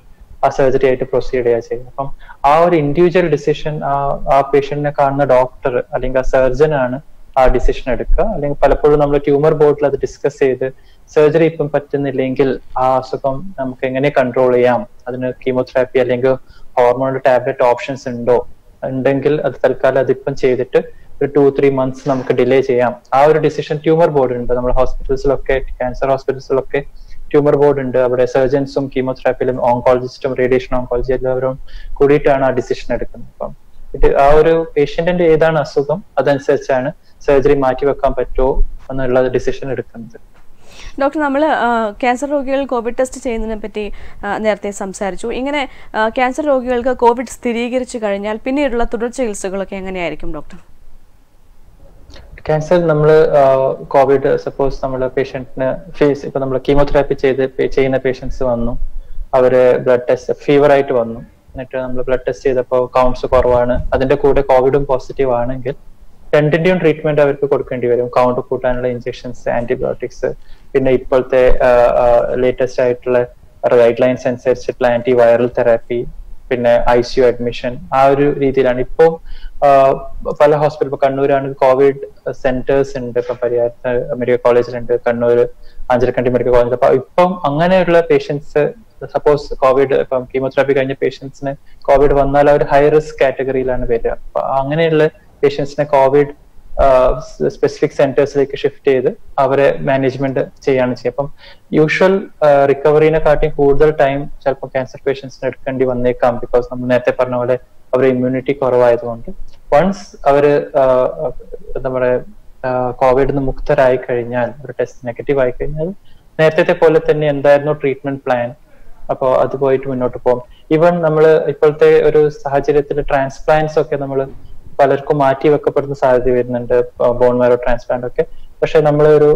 Speaker 2: ആ സർജറി ആയിട്ട് പ്രൊസീഡ് ചെയ്യുക ചെയ്യുന്നത് അപ്പം ആ ഒരു ഇൻഡിവിജ്വൽ ഡിസിഷൻ ആ ആ പേഷ്യന്റിനെ കാണുന്ന ഡോക്ടർ അല്ലെങ്കിൽ ആ സർജൻ ആണ് ആ ഡിസിഷൻ എടുക്കുക. അല്ലെങ്കിൽ പലപ്പോഴും നമ്മൾ ട്യൂമർ ബോർഡിൽ അത് ഡിസ്കസ് ചെയ്ത് സർജറി ഇപ്പം പറ്റുന്നില്ലെങ്കിൽ ആ അസുഖം നമുക്ക് എങ്ങനെ കൺട്രോൾ ചെയ്യാം? അതിന് കീമോതെറാപ്പി അല്ലെങ്കിൽ ഹോർമോൺ ടാബ്ലറ്റ് ഓപ്ഷൻസ് ഉണ്ടോ? ഉണ്ടെങ്കിൽ അത് തൽക്കാലം അതിപ്പം ചെയ്തിട്ട് ഒരു ടു ത്രീ മന്ത്സ് നമുക്ക് ഡിലേ ചെയ്യാം. ആ ഒരു ഡിസിഷൻ ട്യൂമർ ബോർഡ് ഉണ്ട്. നമ്മുടെ ഹോസ്പിറ്റൽസിലൊക്കെ ക്യാൻസർ ഹോസ്പിറ്റൽസിലൊക്കെ ട്യൂമർ ബോർഡ് ഉണ്ട് അവിടെ സർജൻസും കീമോതെറാപ്പിയിലും ഓങ്കോളജിസ്റ്റും റേഡിയേഷൻ ഓങ്കോളജി എല്ലാവരും കൂടിയിട്ടാണ് ആ ഡിസിഷൻ എടുക്കുന്നത്. അപ്പം ഇത് ആ ഒരു പേഷ്യന്റിന്റെ ഏതാണ് അസുഖം അതനുസരിച്ചാണ് സർജറി മാറ്റി വെക്കാൻ പറ്റുമോ എന്നുള്ള ഡിസിഷൻ എടുക്കുന്നത്.
Speaker 1: ഡോക്ടർ നമ്മൾ ക്യാൻസർ രോഗികൾ കോവിഡ് ടെസ്റ്റ് ചെയ്യുന്നതിനെ പറ്റി നേരത്തെ സംസാരിച്ചു. ഇങ്ങനെ ക്യാൻസർ രോഗികൾക്ക് കോവിഡ് സ്ഥിരീകരിച്ചു കഴിഞ്ഞാൽ പിന്നീടുള്ള തുടർ ചികിത്സകളൊക്കെ എങ്ങനെയായിരിക്കും ഡോക്ടർ?
Speaker 2: ക്യാൻസർ നമ്മൾ കോവിഡ് സപ്പോസ് നമ്മൾ പേഷ്യന്റിന് ഫേസ് ഇപ്പൊ നമ്മൾ കീമോതെറാപ്പി ചെയ്ത് ചെയ്യുന്ന പേഷ്യൻസ് വന്നു. അവർ ബ്ലഡ് ടെസ്റ്റ് ഫീവർ ആയിട്ട് വന്നു. എന്നിട്ട് നമ്മൾ ബ്ലഡ് ടെസ്റ്റ് ചെയ്തപ്പോൾ കൗണ്ട്സ് കുറവാണ്. അതിന്റെ കൂടെ കോവിഡും പോസിറ്റീവ് ആണെങ്കിൽ രണ്ടിന്റെയും ട്രീറ്റ്മെന്റ് അവർക്ക് കൊടുക്കേണ്ടി വരും. കൗണ്ട് കൂട്ടാനുള്ള ഇഞ്ചെക്ഷൻസ് ആന്റിബയോട്ടിക്സ് പിന്നെ ഇപ്പോഴത്തെ ലേറ്റസ്റ്റ് ആയിട്ടുള്ള ഗൈഡ് ലൈൻസ് അനുസരിച്ചിട്ടുള്ള ആന്റി വൈറൽ തെറാപ്പി പിന്നെ ഐ സി യു അഡ്മിഷൻ ആ ഒരു രീതിയിലാണ്. ഇപ്പോ പല ഹോസ്പിറ്റൽ ഇപ്പൊ കണ്ണൂരാണ് കോവിഡ് സെന്റേഴ്സ് ഉണ്ട്. ഇപ്പൊ പരിയാരത്ത് മെഡിക്കൽ കോളേജിലുണ്ട് കണ്ണൂർ ആഞ്ചലക്കണ്ടി മെഡിക്കൽ കോളേജ് അപ്പൊ ഇപ്പം അങ്ങനെയുള്ള പേഷ്യൻസ് സപ്പോസ് കോവിഡ് ഇപ്പം കീമോതെറാപ്പി കഴിഞ്ഞ പേഷ്യൻസിന് കോവിഡ് വന്നാൽ അവർ ഹൈ റിസ്ക് കാറ്റഗറിയിലാണ് വരിക. അപ്പൊ അങ്ങനെയുള്ള പേഷ്യൻസിനെ കോവിഡ് സ്പെസിഫിക് സെന്റേഴ്സിലേക്ക് ഷിഫ്റ്റ് ചെയ്ത് അവരെ മാനേജ്മെന്റ് ചെയ്യാണ് ചെയ്യുക. അപ്പം യൂഷ്വൽ റിക്കവറിനെ കാട്ടിയും കൂടുതൽ ടൈം ചിലപ്പോൾ ക്യാൻസർ പേഷ്യൻസിന് എടുക്കേണ്ടി വന്നേക്കാം ബിക്കോസ് നമ്മൾ നേരത്തെ പറഞ്ഞ പോലെ അവർ ഇമ്മ്യൂണിറ്റി കുറവായതുകൊണ്ട്. വൺസ് അവർ എന്താ നമ്മുടെ കോവിഡിൽ നിന്ന് മുക്തരായി കഴിഞ്ഞാൽ ഒരു ടെസ്റ്റ് നെഗറ്റീവ് ആയി കഴിഞ്ഞാൽ നേരത്തെ പോലെ തന്നെ എന്തായിരുന്നു ട്രീറ്റ്മെന്റ് പ്ലാൻ അപ്പോൾ അത് പോയിട്ട് മുന്നോട്ട് പോകും. ഈവൻ നമ്മൾ ഇപ്പോഴത്തെ ഒരു സാഹചര്യത്തിൽ ട്രാൻസ്പ്ലാന്റ്സ് ഒക്കെ നമ്മൾ പലർക്കും മാറ്റി വെക്കപ്പെടുന്ന സാധ്യത വരുന്നുണ്ട് ബോൺ മാരോ ട്രാൻസ്പ്ലാന്റ് ഒക്കെ. പക്ഷെ നമ്മൾ ഒരു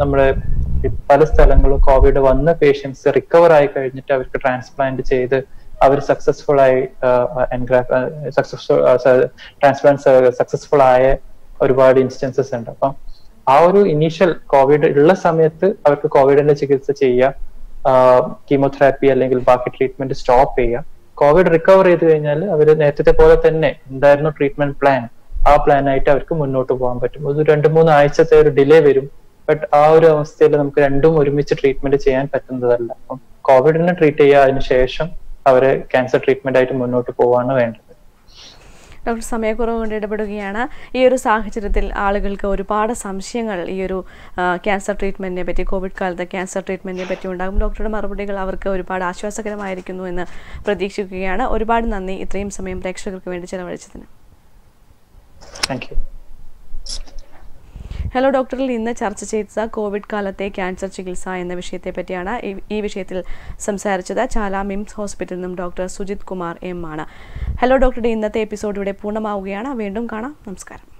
Speaker 2: നമ്മുടെ പല സ്ഥലങ്ങളും കോവിഡ് വന്ന പേഷ്യൻസ് റിക്കവർ ആയി കഴിഞ്ഞിട്ട് അവർക്ക് ട്രാൻസ്പ്ലാന്റ് ചെയ്ത് അവർ സക്സസ്ഫുൾ ആയി സക്സസ്ഫുൾ ട്രാൻസ്പ്ലാന്റ് സക്സസ്ഫുൾ ആയ ഒരുപാട് ഇൻസ്റ്റൻസസ് ഉണ്ട്. അപ്പം ആ ഒരു ഇനീഷ്യൽ കോവിഡ് ഉള്ള സമയത്ത് അവർക്ക് കോവിഡിന്റെ ചികിത്സ ചെയ്യുക കീമോതെറാപ്പി അല്ലെങ്കിൽ ബാക്കി ട്രീറ്റ്മെന്റ് സ്റ്റോപ്പ് ചെയ്യുക. കോവിഡ് റിക്കവർ ചെയ്ത് കഴിഞ്ഞാൽ അവർ നേരത്തെ പോലെ തന്നെ എന്തായിരുന്നു ട്രീറ്റ്മെന്റ് പ്ലാൻ ആ പ്ലാൻ ആയിട്ട് അവർക്ക് മുന്നോട്ട് പോകാൻ പറ്റും. ഒരു രണ്ട് മൂന്ന് ആഴ്ചത്തെ ഒരു ഡിലേ വരും. ബട്ട് ആ ഒരു അവസ്ഥയിൽ നമുക്ക് രണ്ടും ഒരുമിച്ച് ട്രീറ്റ്മെന്റ് ചെയ്യാൻ പറ്റുന്നതല്ല. അപ്പം കോവിഡിനെ ട്രീറ്റ് ചെയ്യുക ശേഷം അവരെ ക്യാൻസർ ട്രീറ്റ്മെന്റ് ആയിട്ട് മുന്നോട്ട് പോവാണ് വേണ്ടത്.
Speaker 1: ഡോക്ടർ സമയക്കുറവ് കൊണ്ട് ഇടപെടുകയാണ്. ഈ ഒരു സാഹചര്യത്തിൽ ആളുകൾക്ക് ഒരുപാട് സംശയങ്ങൾ ഈ ഒരു ക്യാൻസർ ട്രീറ്റ്മെന്റിനെ പറ്റി കോവിഡ് കാലത്തെ ക്യാൻസർ ട്രീറ്റ്മെന്റിനെ പറ്റി ഉണ്ടാകും. ഡോക്ടറുടെ മറുപടികൾ അവർക്ക് ഒരുപാട് ആശ്വാസകരമായിരിക്കുന്നു എന്ന് പ്രതീക്ഷിക്കുകയാണ്. ഒരുപാട് നന്ദി. ഇത്രയും സമയം പ്രേക്ഷകർക്ക് വേണ്ടി ചെലവഴിച്ചതിന്.
Speaker 2: താങ്ക് യു
Speaker 1: ഹലോ ഡോക്ടറിൽ ഇന്ന് ചർച്ച ചെയ്ത കോവിഡ് കാലത്തെ ക്യാൻസർ ചികിത്സ എന്ന വിഷയത്തെ പറ്റിയാണ് ഈ- വിഷയത്തിൽ സംസാരിച്ചത് ചാല മിംസ് ഹോസ്പിറ്റലിൽ നിന്നും ഡോക്ടർ സുജിത് കുമാർ എം ആണ്. ഹലോ ഡോക്ടറുടെ ഇന്നത്തെ എപ്പിസോഡ് ഇവിടെ പൂർണമാവുകയാണ്. വീണ്ടും കാണാം. നമസ്കാരം.